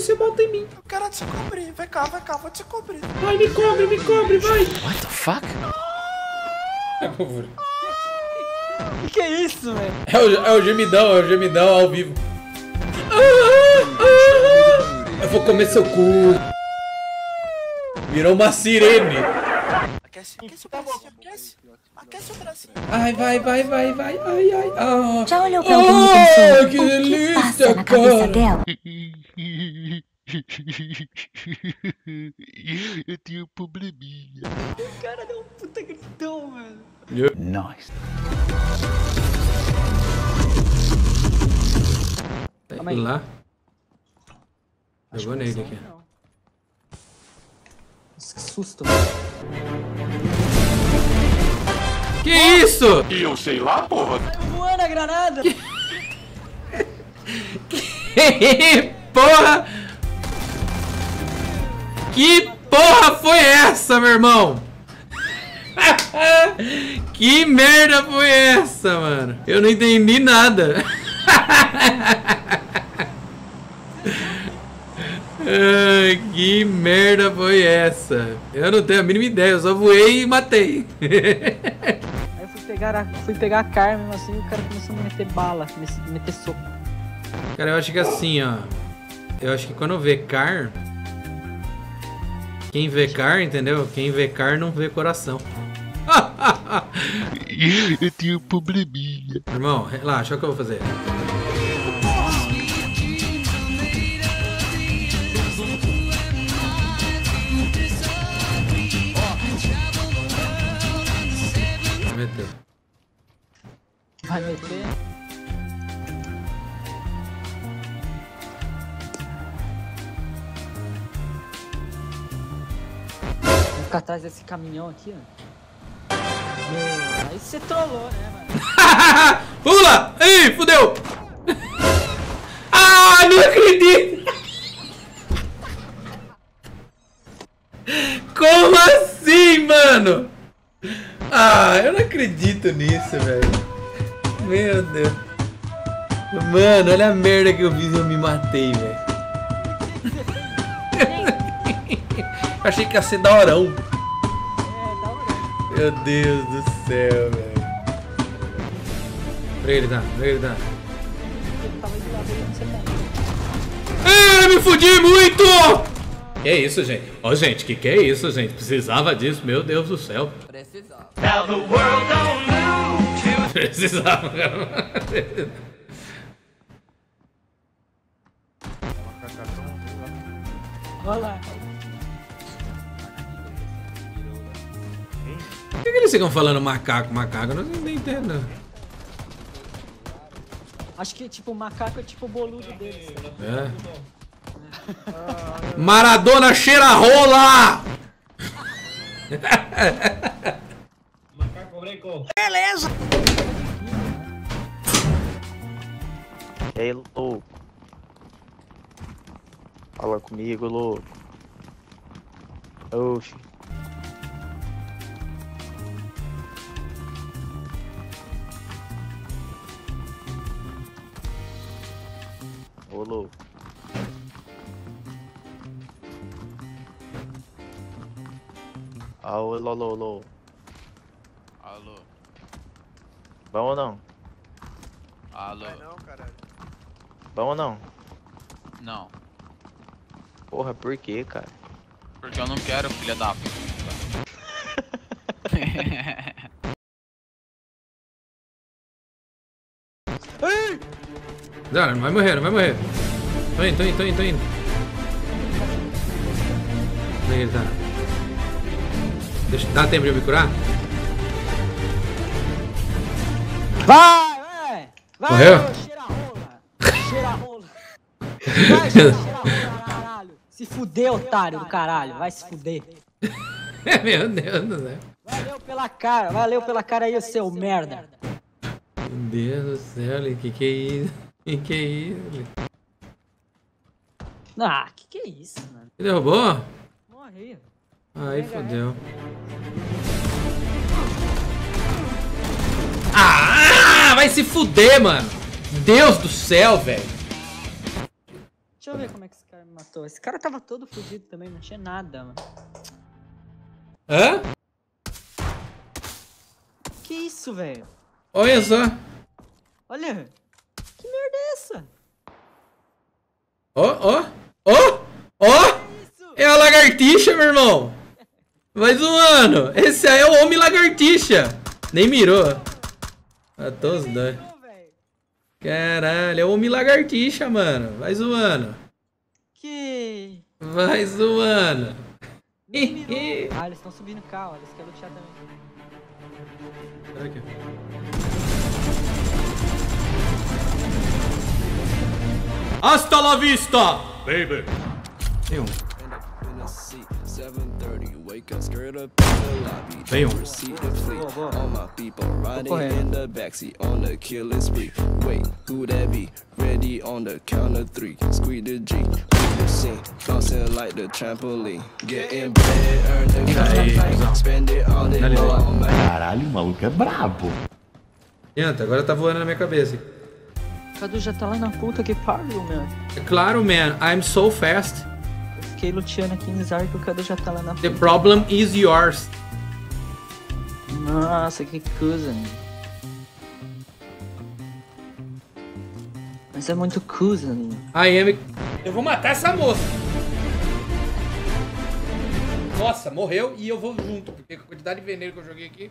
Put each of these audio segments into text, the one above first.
você bota em mim. Eu quero te cobrir. Vem cá, vem cá, vou te cobrir. Vai, me cobre, me cobre, vai. What the fuck? Que que é isso, velho? É o, é o gemidão, é o gemidão ao vivo. Eu vou comer seu cu. Virou uma sirene. Aquece, aquece o bracinho, aquece. Aquece o bracinho. Ai, vai, vai, vai, vai. Ai, ai. Ah. Já olhou pra alguém e Ai, pensou que o que delícia, passa na cabeça cara. dela? Eu tenho um probleminha. O cara deu um puta gritão, mano. Nice. Calma aí. Lá. Jogou nele aqui. Nossa, que susto. Que isso? Voando a granada! Que porra? Que porra foi essa, meu irmão? que merda foi essa, mano? Eu não entendi nada. Ai, que merda foi essa? Eu não tenho a mínima ideia, eu só voei e matei. Aí eu fui pegar a, fui pegar a Carmen, assim, e o cara começou a me meter bala, me meter soco. Cara, eu acho que assim, ó. Eu acho que quando vê car. Quem vê car, entendeu? Quem vê car não vê coração. Eu tenho um probleminha. Irmão, relaxa, olha o que eu vou fazer. Vai meter. Vou ficar atrás desse caminhão aqui, ó. Aí você trollou, né, mano? Pula! Ih, fudeu! Ah, não acredito! Como assim, mano? Ah, eu não acredito nisso, velho. Meu Deus. Mano, olha a merda que eu fiz e eu me matei, velho. Eu Achei que ia ser da horão. É, da hora. Meu Deus do céu, velho. Sei como. Ih, me fudi muito! Que é isso, gente? Ó, gente, que que é isso, gente? Precisava disso, meu Deus do céu. Precisava. Precisava. Olha lá. Por que, que eles ficam falando macaco, macaco? Eu não nem entendo. Acho que, tipo, o macaco é tipo o boludo deles. É. Maradona cheira a rola! E aí, louco? Fala comigo, louco. Oxi. Ô, louco. Alô, alô, alô, alô. Alô, Bom ou não? alô. Bom ou não? Não, Porra, por quê, cara? porque eu não quero, filha da puta. Não, não vai morrer, não vai morrer. Tô indo, tô indo, tô indo, tô indo. Onde é que ele tá? Deixa, dá tempo de eu me curar? Vai, vai! Vai, Morreu? Vai, caralho! Se fuder, otário do caralho! Vai se fuder! Meu Deus do céu. Valeu pela cara, valeu pela cara aí, seu merda! Meu Deus do céu, que que é isso? Que que é isso? Ah, que que é isso, mano? Ele derrubou? Morri. Aí fodeu. Ah, vai se fuder, mano. Deus do céu, velho. Deixa eu ver como é que esse cara me matou. Esse cara tava todo fudido também, não tinha nada, mano. Hã? Que isso, velho? Olha só. Olha! Que merda é essa? Ó, ó, ó, ó. É a lagartixa, meu irmão. Vai zoando. Esse aí é o homem lagartixa. Nem mirou. Matou os dois. Caralho, é o homem lagartixa, mano. Vai zoando. Que. Vai zoando. Nem mirou. ah, eles estão subindo cá, ó. Eles querem lutear também. Hasta la vista, baby. in the seat. 7:30, wake up, skirt up in the lobby. Damn. Proceed to fleet. All my people riding correndo. The the the the the like the trampoline. Earn the cash. Spend it all day long. Caralho, o maluco é brabo. Adianta, agora tá voando na minha cabeça. Cadu já tá lá na puta que pariu, meu. É claro, man. I'm so fast. Eu fiquei luteando aqui em Zark, o Cadu já tá lá na The puta. problem is yours. Nossa, que coisa, mano. Mas é muito coisa, mano. I am... Eu vou matar essa moça. Nossa, morreu e eu vou junto, porque com a quantidade de veneno que eu joguei aqui.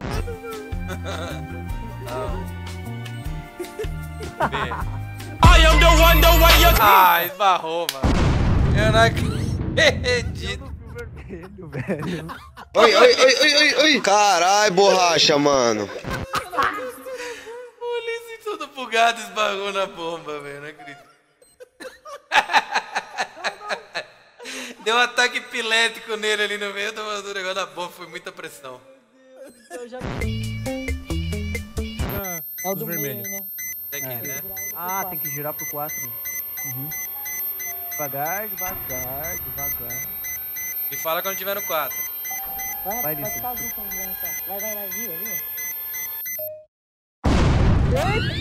Ah, esbarrou, mano. Eu não acredito. Oi, oi, oi, oi, oi, oi. Carai, borracha, mano. O Ulisses todo bugado esbarrou na bomba, velho. Não acredito. Deu um ataque epilético nele ali no meio do, do negócio da bomba. Foi muita pressão. Eu já... É o do meio, né? Né? Ah, tem que girar pro 4. Uhum. Devagar, devagar, devagar. E fala quando tiver no 4. Vai, Vai, vai, carro. Vai, vai, vai, vira, vira. Ah,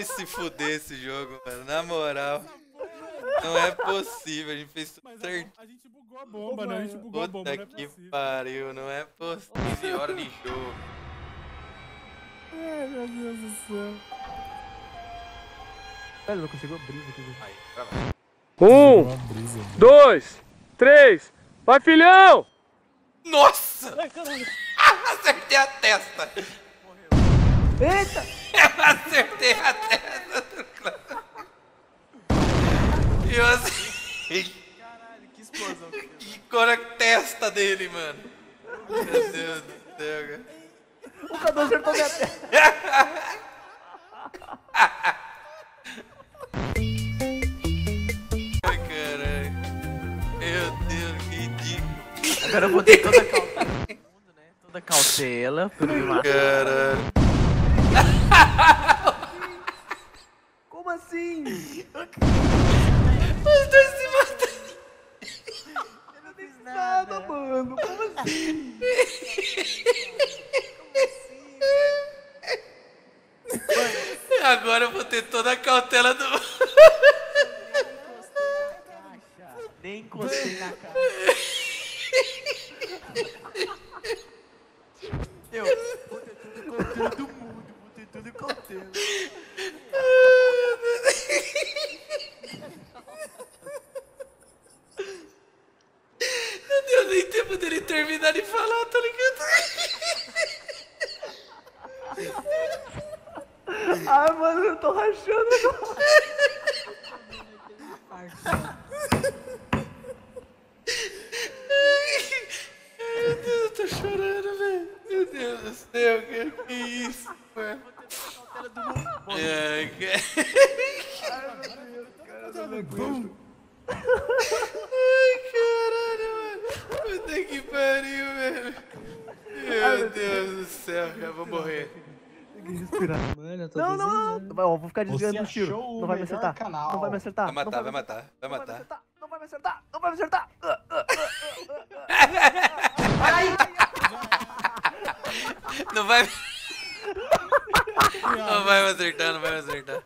vai se fuder esse jogo, mano. Na moral. Não é possível. A gente fez tudo certo. A gente bugou a bomba, né? A gente bugou a bomba, Puta não é que possível. pariu. Não é possível. 15 horas de jogo. Ai, meu Deus do céu. Velho, não consigo abrir isso aqui. Aí, pra lá. Um, dois, três. Vai, filhão! Nossa! Acertei a testa. Eita! Acertei a testa do Cláudio. E eu assim. Caralho, que explosão. Que cor a testa dele, mano. Meu Deus do céu, cara. O Cadu acertou minha testa. Ai, caralho. Meu Deus, que ridículo. Agora eu vou ter toda a cautela do mundo, né? Toda a cautela. Caralho. Como assim? Os dois se mataram. Nada, mano. Como assim? Agora eu vou ter toda a cautela do. Nem encostei na cara. Eu vou ter todo o cautela do mundo. Vou ter todo o cautela. Não deu nem tempo dele terminar de falar, tá ligado? Ai, mano, eu tô rachando Tem que respirar. Mano, eu tô não, não, não, vou ficar desviando o tiro. Não vai, me acertar. Não vai me acertar. Vai matar, vai matar, vai matar. Não vai me acertar, não vai me acertar. Ai! Não vai me... Não vai me acertar, não vai me acertar.